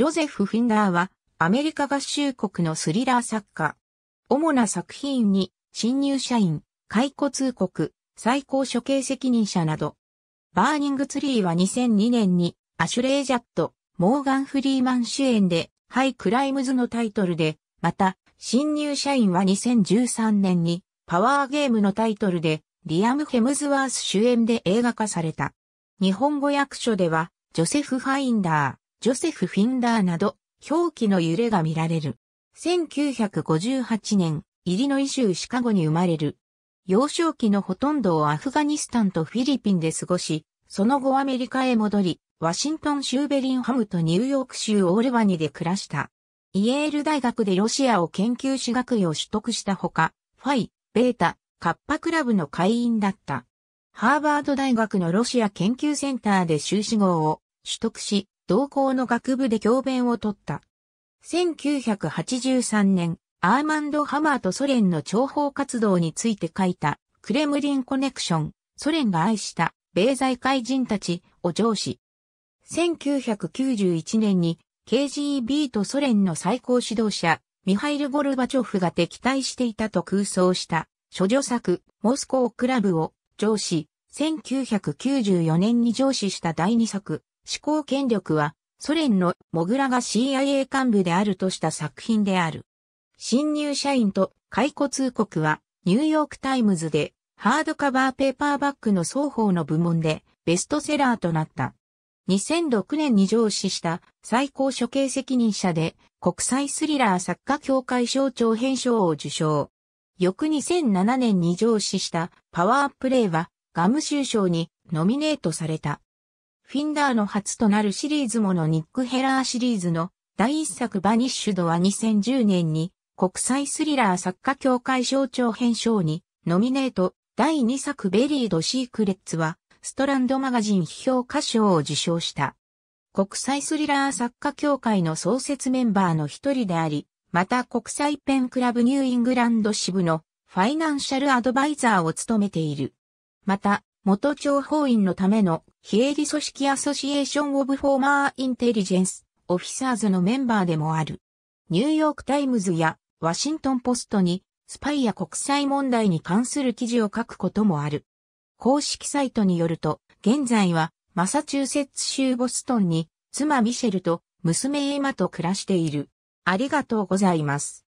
ジョゼフ・フィンダーは、アメリカ合衆国のスリラー作家。主な作品に、新入社員、解雇通告、最高処刑責任者など。バーニングツリーは2002年に、アシュレイ・ジャッド、モーガン・フリーマン主演で、ハイ・クライムズのタイトルで、また、新入社員は2013年に、パワーゲームのタイトルで、リアム・ヘムズワース主演で映画化された。日本語訳書では、ジョセフ・ファインダー、ジョセフ・フィンダーなど、表記の揺れが見られる。1958年、イリノイ州シカゴに生まれる。幼少期のほとんどをアフガニスタンとフィリピンで過ごし、その後アメリカへ戻り、ワシントン州ベリンハムとニューヨーク州オールバニで暮らした。イエール大学でロシアを研究し学位を取得したほか、ファイ、ベータ、カッパクラブの会員だった。ハーバード大学のロシア研究センターで修士号を取得し、同校の学部で教鞭を取った。1983年、アーマンド・ハマーとソ連の諜報活動について書いた、クレムリンコネクション、ソ連が愛した、米在怪人たち、を上司。1991年に、KGB とソ連の最高指導者、ミハイル・ゴルバチョフが敵対していたと空想した、処女作、モスコークラブを上梓、1994年に上梓した第二作、至高権力は、ソ連のモグラが CIA 幹部であるとした作品である。新入社員と解雇通告はニューヨークタイムズでハードカバーペーパーバックの双方の部門でベストセラーとなった。2006年に上梓した最高処刑責任者で国際スリラー作家協会賞長編賞を受賞。翌2007年に上梓したパワープレイはガムシュー賞にノミネートされた。フィンダーの初となるシリーズものニック・ヘラーシリーズの第一作バニッシュドは2010年に国際スリラー作家協会賞長編賞にノミネート第2作ベリード・シークレッツはストランドマガジン批評家賞を受賞した。国際スリラー作家協会の創設メンバーの一人であり、また国際ペンクラブニューイングランド支部のファイナンシャルアドバイザーを務めている。また、元諜報員のための非営利組織 Association of Former Intelligence Officers のメンバーでもある。ニューヨークタイムズやワシントンポストにスパイや国際問題に関する記事を書くこともある。公式サイトによると、現在はマサチューセッツ州ボストンに妻ミシェルと娘エマと暮らしている。ありがとうございます。